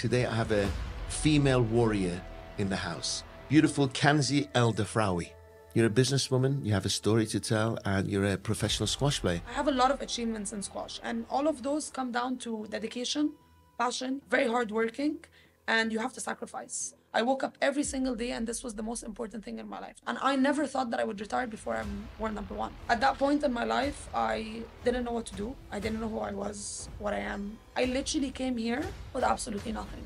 Today I have a female warrior in the house. Beautiful Kanzy El Defrawy. You're a businesswoman, you have a story to tell, and you're a professional squash player. I have a lot of achievements in squash, and all of those come down to dedication, passion, very hard working, and you have to sacrifice. I woke up every single day, and this was the most important thing in my life. And I never thought that I would retire before I'm world number one. At that point in my life, I didn't know what to do. I didn't know who I was, what I am. I literally came here with absolutely nothing.